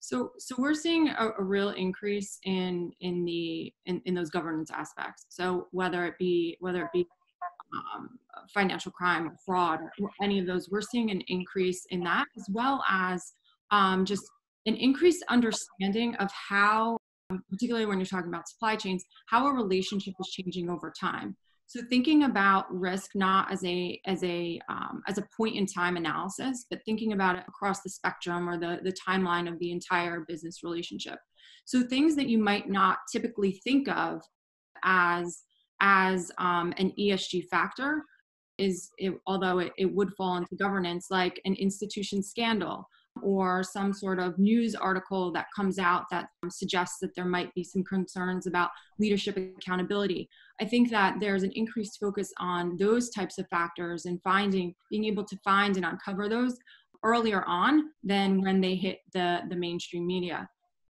So, so we're seeing a, a, real increase in in the in, in those governance aspects. So whether it be whether it be um, financial crime or fraud or any of those, we're seeing an increase in that as well as um, just an increased understanding of how, particularly when you're talking about supply chains, how a relationship is changing over time. So thinking about risk not as a as a um, as a point in time analysis, but thinking about it across the spectrum or the the timeline of the entire business relationship. So things that you might not typically think of as as um, an ESG factor is it, although it, it would fall into governance, like an institution scandal or some sort of news article that comes out that um, suggests that there might be some concerns about leadership accountability. I think that there's an increased focus on those types of factors and finding, being able to find and uncover those earlier on than when they hit the, the mainstream media.